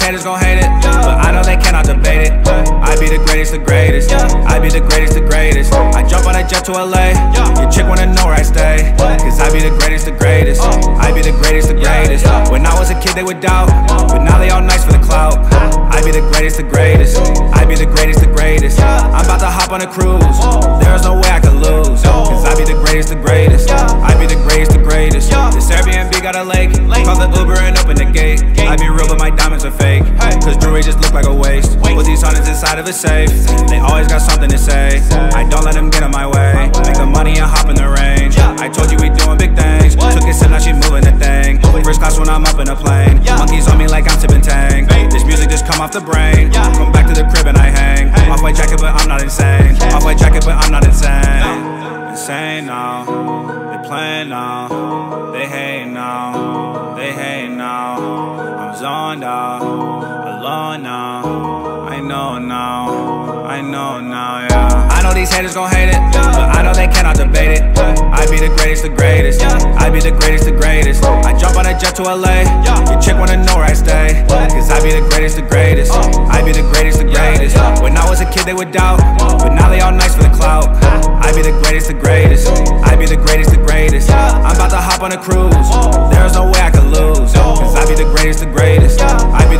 haters gon' hate it, but I know they cannot debate it. I be the greatest, the greatest. I be the greatest, the greatest. I jump on a jet to LA. Your chick wanna know where I stay. Cause I be the greatest, the greatest. I be the greatest, the greatest. When I was a kid, they would doubt. But now they all nice for the clout. I be the greatest, the greatest. I be the greatest, the greatest. I'm about to hop on a cruise. There's no way I could lose. Cause I be the greatest, the greatest. I be the greatest, the greatest. This Airbnb got a lake. Call the Uber and open the gate. I be real, but my. Jewelry just look like a waste. Put these hundreds inside of a safe. They always got something to say. I don't let them get in my way. Make the money and hop in the range. I told you we doing big things. Took it, said now she moving the thing. First class when I'm up in a plane. Monkeys on me like I'm tipping tang. This music just come off the brain. Come back to the crib and I hang. Off white jacket, but I'm not insane. Off white jacket, but I'm not insane. Insane now. They playing now. They hate now. They hate now. I'm zoned out. Alone now. I know now. I know now, yeah. I know these haters gon' hate it, but I know they cannot debate it. I be the greatest, the greatest. I be the greatest, the greatest. I jump on a jet to LA. Your chick wanna know where I stay. Cause I be the greatest, the greatest. I be the greatest, the greatest. When I was a kid, they would doubt. But now they all nice for the clout. I be the greatest, the greatest. I be the greatest, the greatest. I'm about to hop on a cruise. There's no way I could lose. Cause I be the greatest, the greatest. I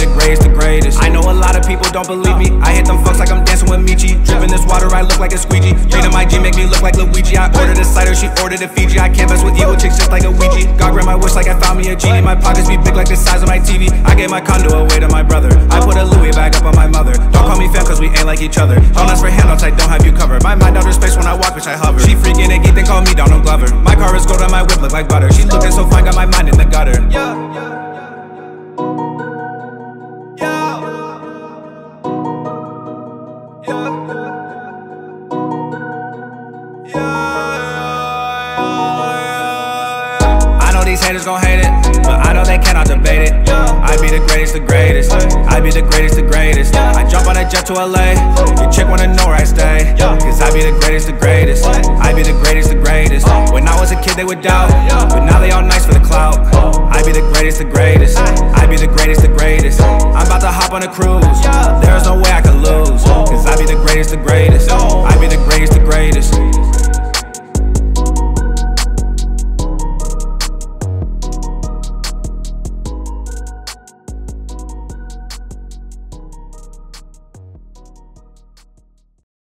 don't believe me. I hit them fucks like I'm dancing with Michi. Dripping this water, I look like a squeegee. Leaning my G make me look like Luigi. I ordered a cider, she ordered a Fiji. I can't mess with evil chicks just like a Ouija. God grant my wish like I found me a genie. My pockets be big like the size of my TV. I gave my condo away to my brother. I put a Louis bag up on my mother. Don't call me fam cause we ain't like each other. Don't ask for handouts, I don't have you covered. My mind outer space when I walk, bitch, I hover. She freaking a geek, then call me Donald Glover. My car is gold and my whip look like butter. She looking so fine, got my mind in the gutter. I know these haters gon' hate it, but I know they cannot debate it. I be the greatest, the greatest. I be the greatest, the greatest. I jump on a jet to LA. Your chick wanna know where I stay. Cause I be the greatest, the greatest. I be the greatest, the greatest. When I was a kid, they would doubt. But now they all nice for the clout. I be the greatest, the greatest. I be the greatest, the greatest. I'm about to hop on a cruise. There's no way I could lose.